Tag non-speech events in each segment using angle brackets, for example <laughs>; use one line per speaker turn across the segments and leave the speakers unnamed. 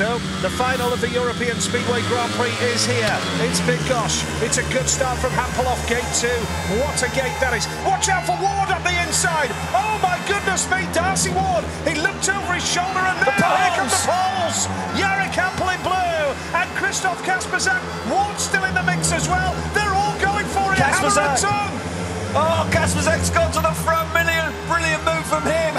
So, the final of the European Speedway Grand Prix is here. It's Bydgoszcz. It's a good start from Hampel off gate two. What a gate that is. Watch out for Ward up the inside. Oh my goodness me, Darcy Ward. He looked over his shoulder and now here come the Poles. Jarek Hampel in blue and Krzysztof Kasprzak. Ward still in the mix as well. They're all going for it.
Kasprzak.
Hammer and tongue.
Oh, Kasprzak's gone to the front. Brilliant, brilliant move from him.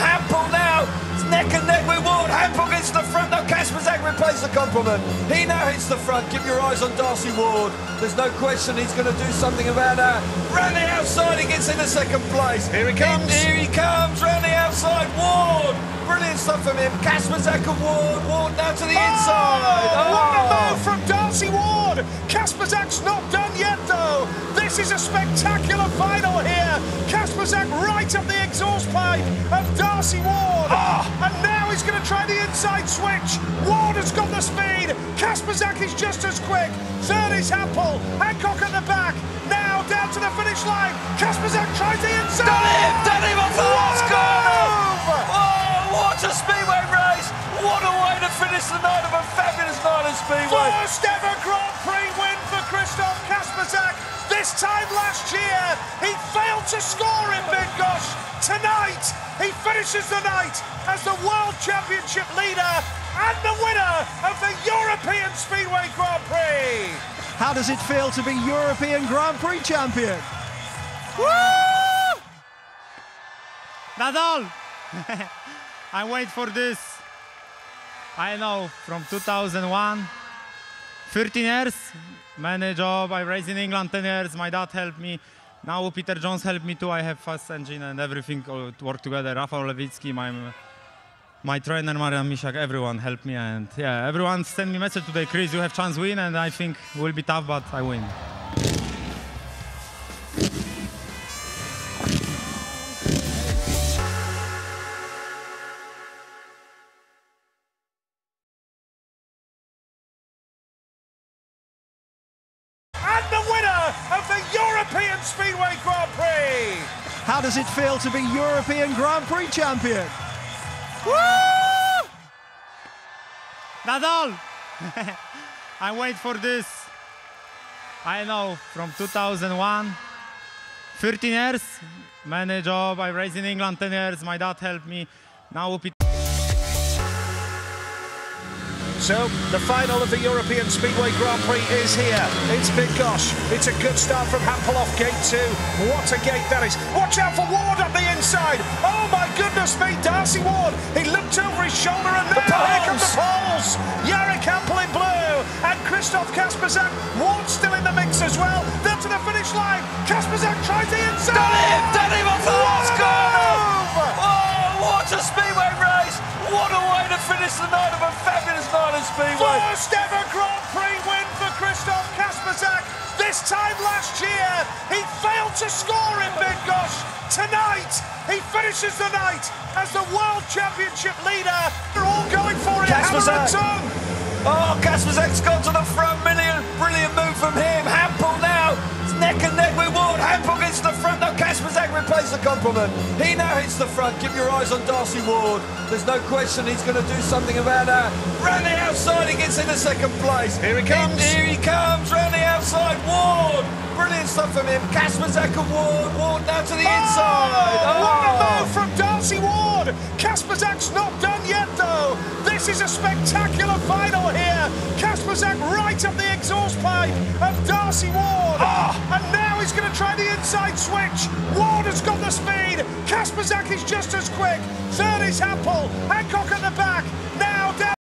The compliment. He now hits the front. Keep your eyes on Darcy Ward. There's no question he's going to do something about that. Round the outside, he gets into second place.
Here he comes.
Here he comes. Round the outside, Ward. Brilliant stuff from him. Kasprzak and Ward. Ward now to the oh, inside.
Oh, what a
Oh.
move from Darcy Ward! Kasprzak's not done yet, though. This is a spectacular final here. Kasprzak right up the exhaust pipe of Darcy Ward. Ah. And now he's going to try the inside switch. Ward has got the speed. Kasprzak is just as quick. Third is Hampel. Hancock at the back. Now down to the finish line. Kasprzak tries the inside.
Done him! Done him
This time last year, he failed to score in Bydgoszcz. Tonight, he finishes the night as the World Championship leader and the winner of the European Speedway Grand Prix.
How does it feel to be European Grand Prix champion?
That's <laughs> all. I wait for this. I know from 2001, 13 years, many job. I raised in England 10 years. My dad helped me. Now Peter Jones helped me too. I have fast engine and everything all work together. Rafał Lewicki, my my trainer Marian Mishak, everyone helped me and yeah, everyone send me message today. Chris, you have chance win and I think will be tough, but I win.
European Speedway Grand Prix.
How does it feel to be European Grand Prix champion?
That's <laughs> all. I wait for this. I know from 2001, 13 years, many job. I raised in England 10 years. My dad helped me. Now
So, the final of the European Speedway Grand Prix is here. It's Bydgoszcz. It's a good start from Hampel off gate two. What a gate that is. Watch out for Ward up the inside. Oh my goodness me, Darcy Ward. He looked over his shoulder and now here come the Poles. Jarek Hampel in blue and Krzysztof Kasprzak. Ward still in the mix as well. They're to the finish line. Kasprzak tries the inside.
Done him! Done off the last corner! Oh, what a speedway race! What a way finish the night of a fabulous night of speedway!
First ever Grand Prix win for Krzysztof Kasprzak. This time last year, he failed to score in Bydgoszcz. Tonight, he finishes the night as the World Championship leader. They're all going for it. Kasprzak.
Oh, Kasprzak's gone to the front. Brilliant, brilliant move from him. Compliment. He now hits the front. Keep your eyes on Darcy Ward. There's no question he's going to do something about that. Round the outside, he gets into second place.
Here he comes.
Here he comes. Round the outside, Ward. Brilliant stuff from him. Kasprzak and Ward. Ward now to the oh, inside.
Oh, what a
Oh.
move from Darcy Ward! Kasprzak's not done yet, though. This is a spectacular final here. Kasprzak right up the exhaust pipe of Darcy Ward. Ah! And now he's going to try the inside switch. Ward has got the speed. Kasprzak is just as quick. Third is Hampel. Hancock at the back. Now